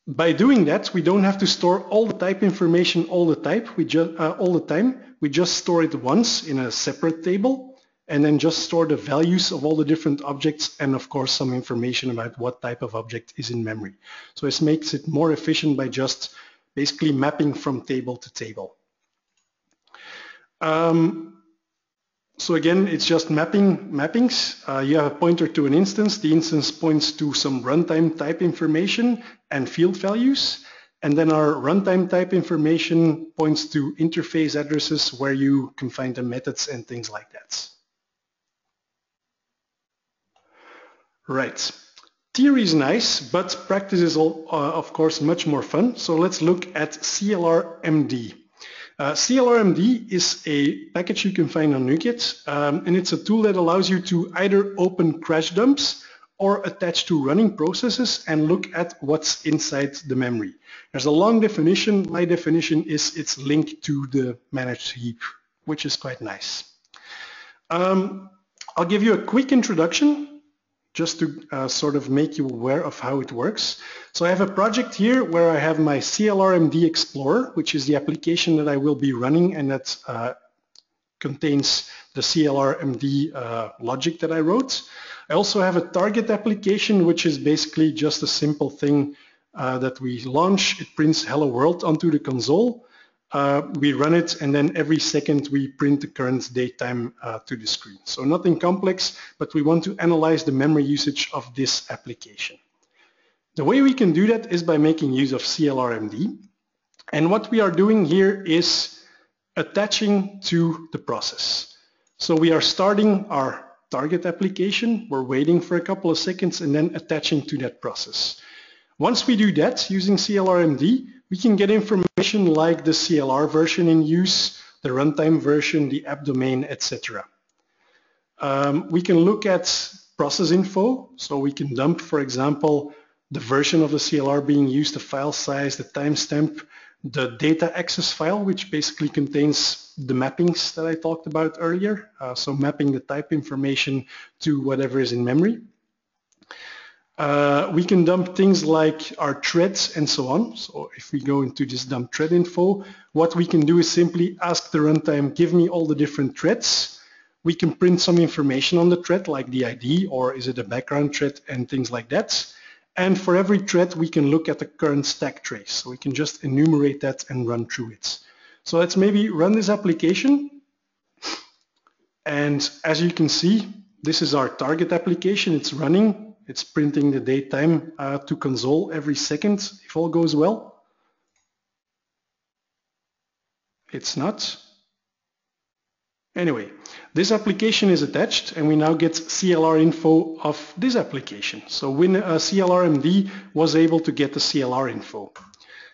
By doing that, we don't have to store all the type information all the type, we uh, all the time. We just store it once in a separate table, and then just store the values of all the different objects, and of course some information about what type of object is in memory. So this makes it more efficient by just basically mapping from table to table. Um, so again, it's just mapping mappings. Uh, you have a pointer to an instance. The instance points to some runtime type information and field values. And then our runtime type information points to interface addresses where you can find the methods and things like that. Right. Theory is nice, but practice is all, uh, of course much more fun. So let's look at CLRMD. Uh, CLRMD is a package you can find on NuGet, um, and it's a tool that allows you to either open crash dumps or attach to running processes and look at what's inside the memory. There's a long definition. My definition is it's linked to the managed heap, which is quite nice. Um, I'll give you a quick introduction just to uh, sort of make you aware of how it works. So I have a project here where I have my CLRMD Explorer, which is the application that I will be running and that uh, contains the CLRMD uh, logic that I wrote. I also have a target application, which is basically just a simple thing uh, that we launch. It prints hello world onto the console. Uh, we run it and then every second we print the current date time uh, to the screen. So nothing complex, but we want to analyze the memory usage of this application. The way we can do that is by making use of CLRMD. And what we are doing here is attaching to the process. So we are starting our target application, we're waiting for a couple of seconds and then attaching to that process. Once we do that using CLRMD, we can get information like the CLR version in use, the runtime version, the app domain, etc. Um, we can look at process info, so we can dump, for example, the version of the CLR being used, the file size, the timestamp, the data access file, which basically contains the mappings that I talked about earlier. Uh, so mapping the type information to whatever is in memory. Uh, we can dump things like our threads and so on. So if we go into this dump thread info, what we can do is simply ask the runtime, give me all the different threads. We can print some information on the thread like the ID or is it a background thread and things like that. And for every thread, we can look at the current stack trace. So we can just enumerate that and run through it. So let's maybe run this application. And as you can see, this is our target application. It's running it's printing the date time uh, to console every second if all goes well. It's not. Anyway, this application is attached and we now get CLR info of this application. So when uh, CLRMD was able to get the CLR info.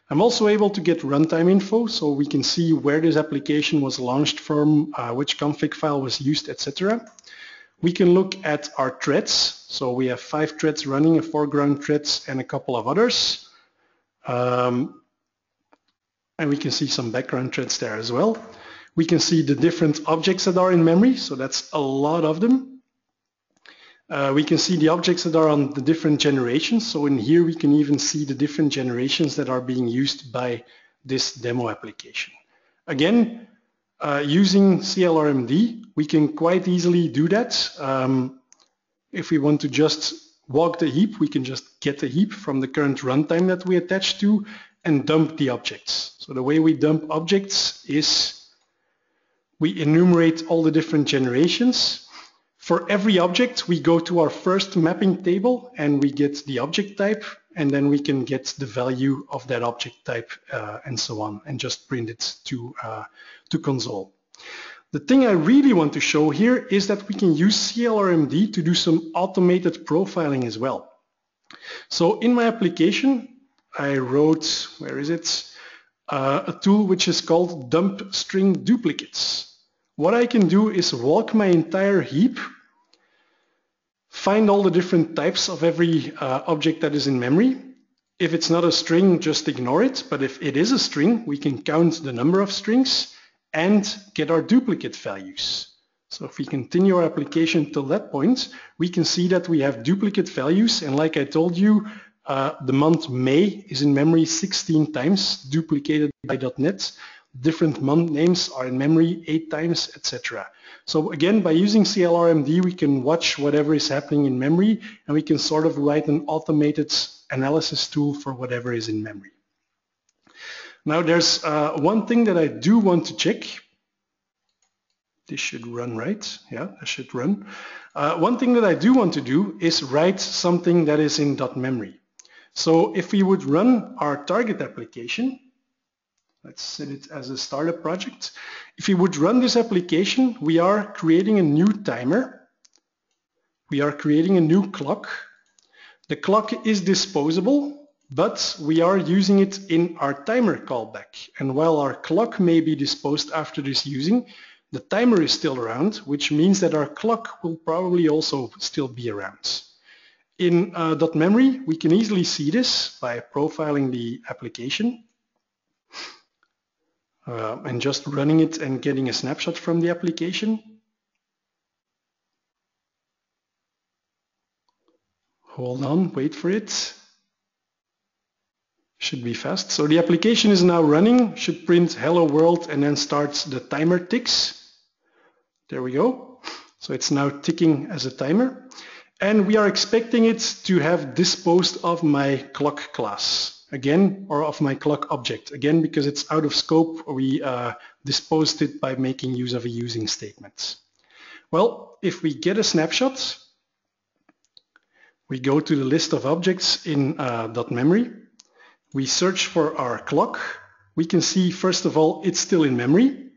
I'm also able to get runtime info so we can see where this application was launched from, uh, which config file was used, etc. We can look at our threads. So we have five threads running, a foreground threads and a couple of others. Um, and we can see some background threads there as well. We can see the different objects that are in memory, so that's a lot of them. Uh, we can see the objects that are on the different generations, so in here we can even see the different generations that are being used by this demo application. Again, uh, using CLRMD, we can quite easily do that. Um, if we want to just walk the heap, we can just get the heap from the current runtime that we attach to and dump the objects. So the way we dump objects is we enumerate all the different generations. For every object, we go to our first mapping table and we get the object type and then we can get the value of that object type uh, and so on and just print it to, uh, to console. The thing I really want to show here is that we can use CLRMD to do some automated profiling as well. So in my application, I wrote, where is it, uh, a tool which is called dump string duplicates. What I can do is walk my entire heap find all the different types of every uh, object that is in memory. If it's not a string, just ignore it. But if it is a string, we can count the number of strings and get our duplicate values. So if we continue our application till that point, we can see that we have duplicate values. And like I told you, uh, the month May is in memory 16 times duplicated by .NET. Different month names are in memory 8 times, etc. So again, by using CLRMD, we can watch whatever is happening in memory and we can sort of write an automated analysis tool for whatever is in memory. Now there's uh, one thing that I do want to check. This should run right. Yeah, that should run. Uh, one thing that I do want to do is write something that is in dot dotMemory. So if we would run our target application, Let's set it as a startup project. If we would run this application, we are creating a new timer. We are creating a new clock. The clock is disposable, but we are using it in our timer callback. And while our clock may be disposed after this using, the timer is still around, which means that our clock will probably also still be around. In uh, dotMemory, we can easily see this by profiling the application uh, and just running it and getting a snapshot from the application. Hold on, wait for it. Should be fast. So the application is now running, should print hello world and then starts the timer ticks. There we go. So it's now ticking as a timer. And we are expecting it to have disposed of my clock class again or of my clock object. Again, because it's out of scope, we uh, disposed it by making use of a using statement. Well, if we get a snapshot, we go to the list of objects in uh, dotMemory. We search for our clock. We can see, first of all, it's still in memory.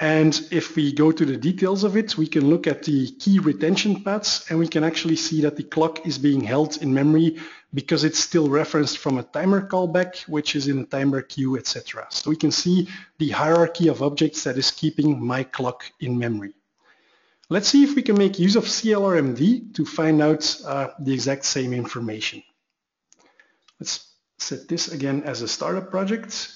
And if we go to the details of it, we can look at the key retention paths and we can actually see that the clock is being held in memory because it's still referenced from a timer callback, which is in a timer queue, etc. So we can see the hierarchy of objects that is keeping my clock in memory. Let's see if we can make use of CLRMD to find out uh, the exact same information. Let's set this again as a startup project.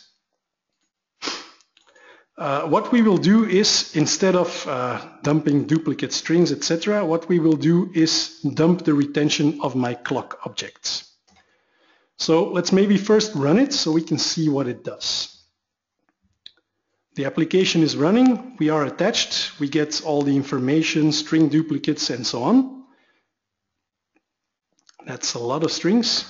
Uh, what we will do is instead of uh, dumping duplicate strings, etc., what we will do is dump the retention of my clock objects. So let's maybe first run it so we can see what it does. The application is running, we are attached, we get all the information, string duplicates and so on. That's a lot of strings.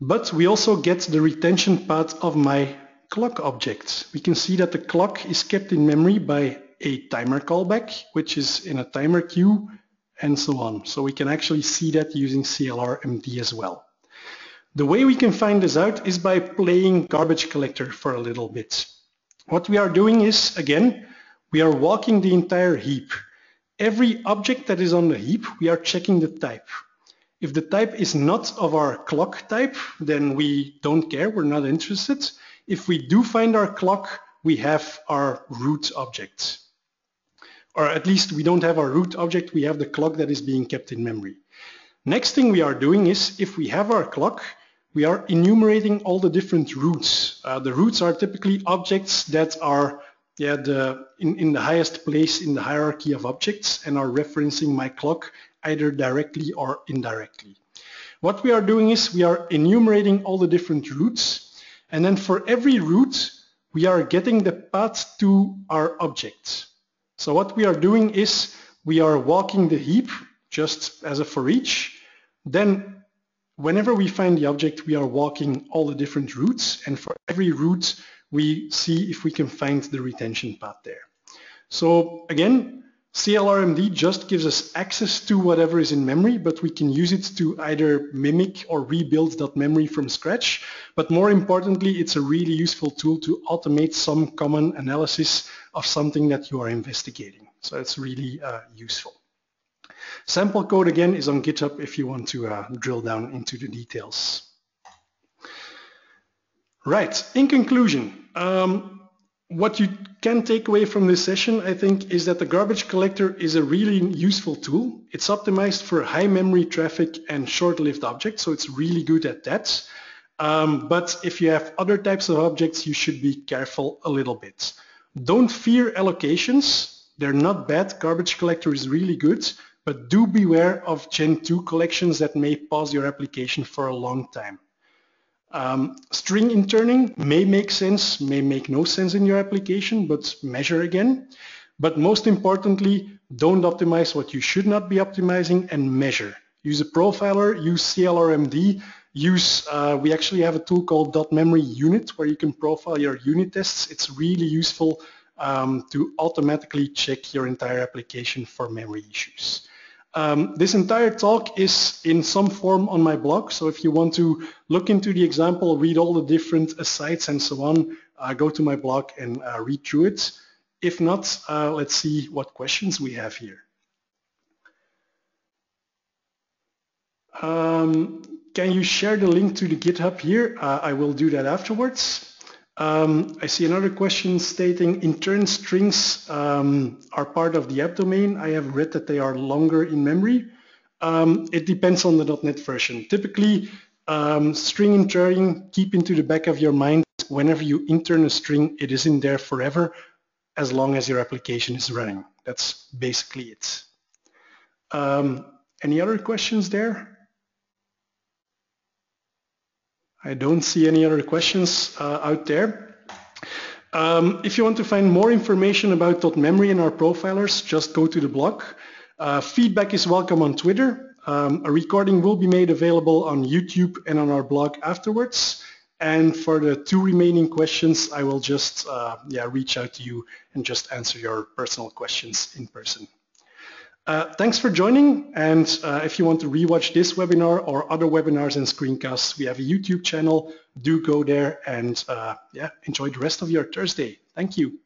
But we also get the retention path of my clock object. We can see that the clock is kept in memory by a timer callback, which is in a timer queue and so on. So we can actually see that using CLRMD as well. The way we can find this out is by playing garbage collector for a little bit. What we are doing is, again, we are walking the entire heap. Every object that is on the heap, we are checking the type. If the type is not of our clock type, then we don't care, we're not interested. If we do find our clock, we have our root object. Or at least we don't have our root object, we have the clock that is being kept in memory. Next thing we are doing is, if we have our clock, we are enumerating all the different roots. Uh, the roots are typically objects that are yeah, the, in, in the highest place in the hierarchy of objects and are referencing my clock either directly or indirectly. What we are doing is we are enumerating all the different roots and then for every root, we are getting the path to our object. So what we are doing is we are walking the heap just as a for each. Then whenever we find the object, we are walking all the different roots. And for every root, we see if we can find the retention path there. So again, CLRMD just gives us access to whatever is in memory, but we can use it to either mimic or rebuild that memory from scratch. But more importantly, it's a really useful tool to automate some common analysis of something that you are investigating. So it's really uh, useful. Sample code again is on GitHub if you want to uh, drill down into the details. Right, in conclusion, um, what you can take away from this session, I think, is that the garbage collector is a really useful tool. It's optimized for high memory traffic and short-lived objects, so it's really good at that. Um, but if you have other types of objects, you should be careful a little bit. Don't fear allocations. They're not bad. Garbage collector is really good, but do beware of Gen 2 collections that may pause your application for a long time. Um, string interning may make sense, may make no sense in your application, but measure again. But most importantly, don't optimize what you should not be optimizing and measure. Use a profiler, use CLRMD, use, uh, we actually have a tool called dotMemory Unit where you can profile your unit tests. It's really useful um, to automatically check your entire application for memory issues. Um, this entire talk is in some form on my blog, so if you want to look into the example, read all the different sites and so on, uh, go to my blog and uh, read through it. If not, uh, let's see what questions we have here. Um, can you share the link to the GitHub here? Uh, I will do that afterwards. Um, I see another question stating intern strings um, are part of the app domain. I have read that they are longer in memory. Um, it depends on the .NET version. Typically, um, string interning, keep into the back of your mind, whenever you intern a string, it is in there forever as long as your application is running. That's basically it. Um, any other questions there? I don't see any other questions uh, out there. Um, if you want to find more information about dotMemory and our profilers, just go to the blog. Uh, feedback is welcome on Twitter. Um, a recording will be made available on YouTube and on our blog afterwards. And for the two remaining questions, I will just uh, yeah, reach out to you and just answer your personal questions in person. Uh, thanks for joining and uh, if you want to rewatch this webinar or other webinars and screencasts, we have a YouTube channel. Do go there and uh, yeah, enjoy the rest of your Thursday. Thank you.